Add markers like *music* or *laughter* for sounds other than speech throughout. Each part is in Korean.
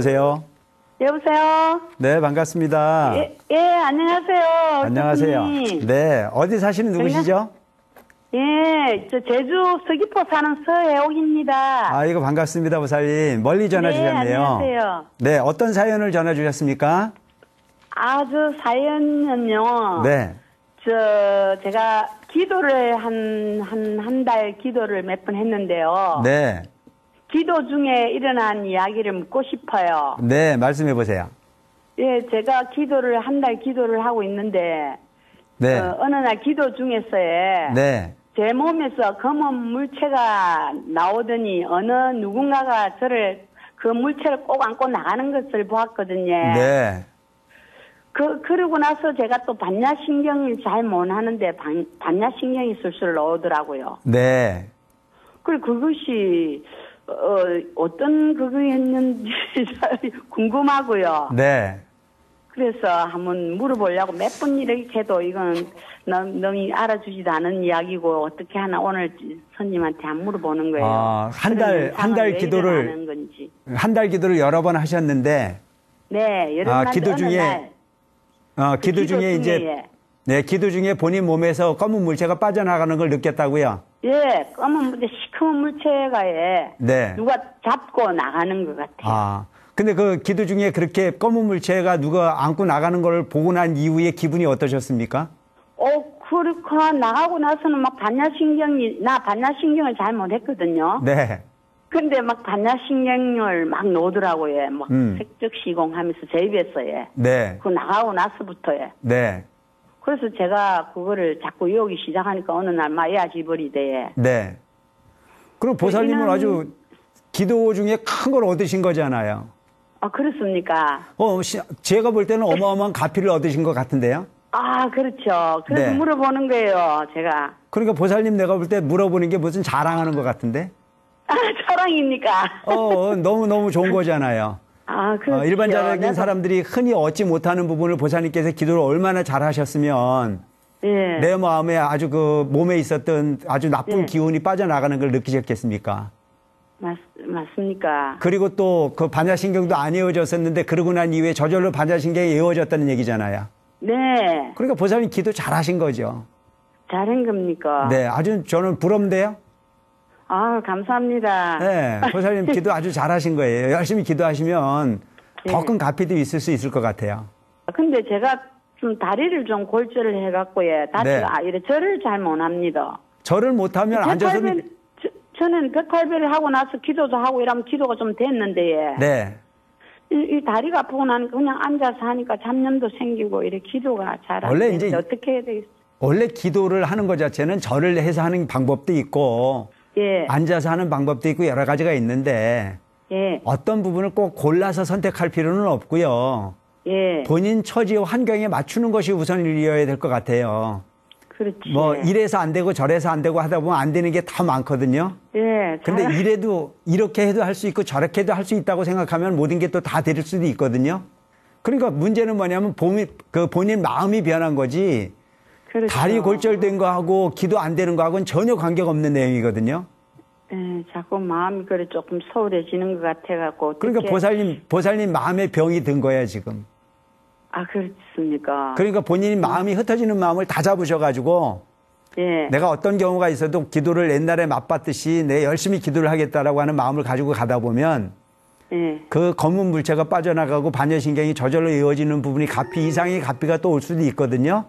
여보세요. 여보세요. 네, 반갑습니다. 예, 예, 안녕하세요. 안녕하세요. 네, 어디 사시는 누구시죠? 예, 저 제주 서귀포 사는 서혜옥입니다. 아이고 반갑습니다, 보살님. 멀리 전화 네, 주셨네요. 안녕하세요. 네, 어떤 사연을 전화 주셨습니까? 아, 저 사연은요. 네. 저 제가 기도를 한 한 한 달 기도를 몇 번 했는데요. 네. 기도 중에 일어난 이야기를 묻고 싶어요. 네, 말씀해 보세요. 예, 제가 기도를 한 달 기도를 하고 있는데 네. 어, 어느 날 기도 중에서에 네. 제 몸에서 검은 물체가 나오더니 어느 누군가가 저를 그 물체를 꼭 안고 나가는 것을 보았거든요. 네. 그, 그러고 나서 제가 또 반야신경을 잘 못하는데 반, 반야신경이 술술 나오더라고요. 네. 그리고 그것이, 어, 어떤 그거였는지 *laughs* 궁금하고요. 네. 그래서 한번 물어보려고 몇 번 이렇게 해도 이건 너무, 알아주지도 않은 이야기고 어떻게 하나 오늘 손님한테 안 물어보는 거예요. 아, 한 달- 한달 상황이 왜 기도를-. 한 달 기도를 여러 번 하셨는데, 네, 여러 아, 날 기도 중에 날 어, 그 기도 중에 이제, 예. 네, 기도 중에 본인 몸에서 검은 물체가 빠져나가는 걸 느꼈다고요? 예, 검은 물체, 시커먼 물체가 예, 네. 누가 잡고 나가는 것 같아요. 아. 근데 그 기도 중에 그렇게 검은 물체가 누가 안고 나가는 걸 보고 난 이후에 기분이 어떠셨습니까? 어, 그렇고 나가고 나서는 막 반야신경이, 나 반야신경을 잘 못했거든요. 네. 근데 막 반야신경을 막 놓더라고요. 막 음. 색적시공 하면서 제 입에서 예. 네. 그 나가고 나서부터 예. 네. 그래서 제가 그거를 자꾸 외우기 시작하니까 어느 날 마야 지 버리대. 네. 그럼 보살님은 아주 기도 중에 큰 걸 얻으신 거잖아요. 아, 그렇습니까? 어, 시- 제가 볼 때는 어마어마한 가피를 얻으신 것 같은데요. 아, 그렇죠. 그래서 네. 물어보는 거예요, 제가. 그러니까 보살님 내가 볼 때 물어보는 게 무슨 자랑하는 것 같은데? 아, 사랑입니까? 어, 어, 너무너무 좋은 거잖아요. 아, 그렇죠. 어, 일반적인 내가- 사람들이 흔히 얻지 못하는 부분을 보살님께서 기도를 얼마나 잘 하셨으면 예. 내 마음에 아주 그 몸에 있었던 아주 나쁜 네. 기운이 빠져나가는 걸 느끼셨겠습니까? 맞, 맞습니까? 그리고 또 그 반야신경도 안 이어졌었는데 그러고 난 이후에 저절로 반야신경이 이어졌다는 얘기잖아요. 네. 그러니까 보살님 기도 잘하신 거죠. 잘한 겁니까? 네, 아주 저는 부럽는데요. 아, 감사합니다. 네, 보살님 기도 아주 잘하신 거예요. 열심히 기도하시면 더 네. 큰 가피도 있을 수 있을 것 같아요. 근데 제가 좀 다리를 좀 골절을 해갖고, 예. 다리가, 네. 아, 이래 절을 잘 못합니다. 절을 못하면 앉아서 저, 저는 백팔배를 하고 나서 기도도 하고 이러면 기도가 좀 됐는데, 예. 네, 이, 이 다리가 아프고 나니까 그냥 앉아서 하니까 잡념도 생기고, 이래 기도가 잘 안 되는데 어떻게 해야 되겠어요? 원래 기도를 하는 것 자체는 절을 해서 하는 방법도 있고 예. 앉아서 하는 방법도 있고 여러 가지가 있는데 예. 어떤 부분을 꼭 골라서 선택할 필요는 없고요. 예. 본인 처지와 환경에 맞추는 것이 우선이어야 될 것 같아요. 그렇지. 뭐 이래서 안 되고 저래서 안 되고 하다 보면 안 되는 게더 많거든요. 예. 근데 잘- 이래도 이렇게 해도 할 수 있고 저렇게 해도 할 수 있다고 생각하면 모든 게 또 다 될 수도 있거든요. 그러니까 문제는 뭐냐면 본인, 그 본인 마음이 변한 거지 그렇죠. 다리 골절된 거하고 기도 안 되는 거하고는 전혀 관계가 없는 내용이거든요. 예, 자꾸 마음이 그래 조금 소홀해지는 것 같아갖고. 그러니까 보살님, 보살님 마음에 병이 든 거야, 지금. 아, 그렇습니까? 그러니까 본인이 마음이 흩어지는 마음을 다 잡으셔가지고 예. 내가 어떤 경우가 있어도 기도를 옛날에 맛봤듯이 내 열심히 기도를 하겠다라고 하는 마음을 가지고 가다 보면 예. 그 검은 물체가 빠져나가고 반여신경이 저절로 이어지는 부분이 가피 이상의 가피가 또 올 수도 있거든요.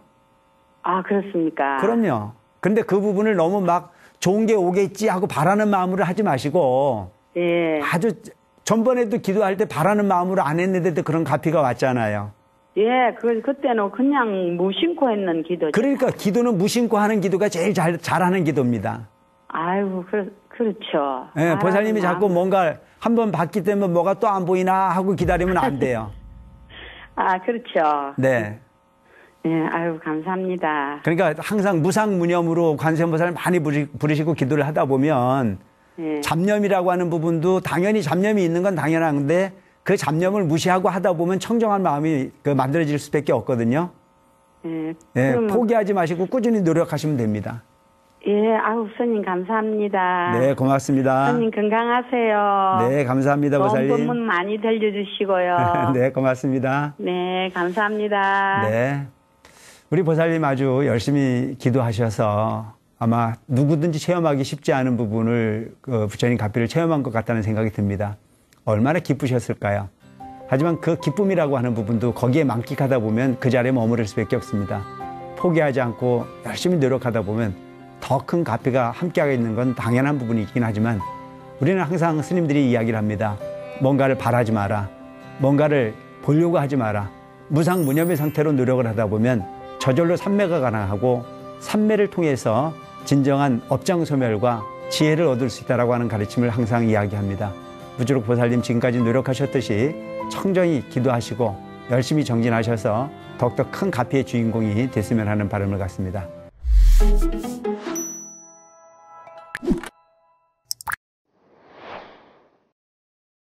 아, 그렇습니까? 그럼요. 근데 그 부분을 너무 막 좋은 게 오겠지 하고 바라는 마음으로 하지 마시고 예. 아주 전번에도 기도할 때 바라는 마음으로 안 했는데도 그런 가피가 왔잖아요. 예, 그, 그때는 그냥 무심코 했는 기도죠. 그러니까 기도는 무심코 하는 기도가 제일 잘, 잘하는 기도입니다. 아이고, 그, 그렇죠. 예, 아, 보살님이 마음- 자꾸 뭔가 한번 받기 때문에 뭐가 또 안 보이나 하고 기다리면 안 돼요. *laughs* 아, 그렇죠. 네. 예, 아유, 감사합니다. 그러니까 항상 무상무념으로 관세음보살을 많이 부르- 부르시고 기도를 하다 보면 예. 잡념이라고 하는 부분도 당연히 잡념이 있는 건 당연한데 그 잡념을 무시하고 하다 보면 청정한 마음이 그 만들어질 수밖에 없거든요. 예. 예, 그러면- 포기하지 마시고 꾸준히 노력하시면 됩니다. 예, 아우, 스님 감사합니다. 네, 고맙습니다. 스님 건강하세요. 네, 감사합니다, 보살님. 법문 많이 들려주시고요. *laughs* 네, 고맙습니다. 네, 감사합니다. 네. 우리 보살님 아주 열심히 기도하셔서 아마 누구든지 체험하기 쉽지 않은 부분을 그 부처님 가피를 체험한 것 같다는 생각이 듭니다. 얼마나 기쁘셨을까요? 하지만 그 기쁨이라고 하는 부분도 거기에 만끽하다 보면 그 자리에 머무를 수밖에 없습니다. 포기하지 않고 열심히 노력하다 보면 더 큰 가피가 함께하고 있는 건 당연한 부분이긴 하지만 우리는 항상 스님들이 이야기를 합니다. 뭔가를 바라지 마라. 뭔가를 보려고 하지 마라. 무상무념의 상태로 노력을 하다 보면 저절로 삼매가 가능하고 삼매를 통해서 진정한 업장 소멸과 지혜를 얻을 수 있다라고 하는 가르침을 항상 이야기합니다. 무주룩 보살님 지금까지 노력하셨듯이 청정히 기도하시고 열심히 정진하셔서 더욱더 큰 가피의 주인공이 됐으면 하는 바람을 갖습니다.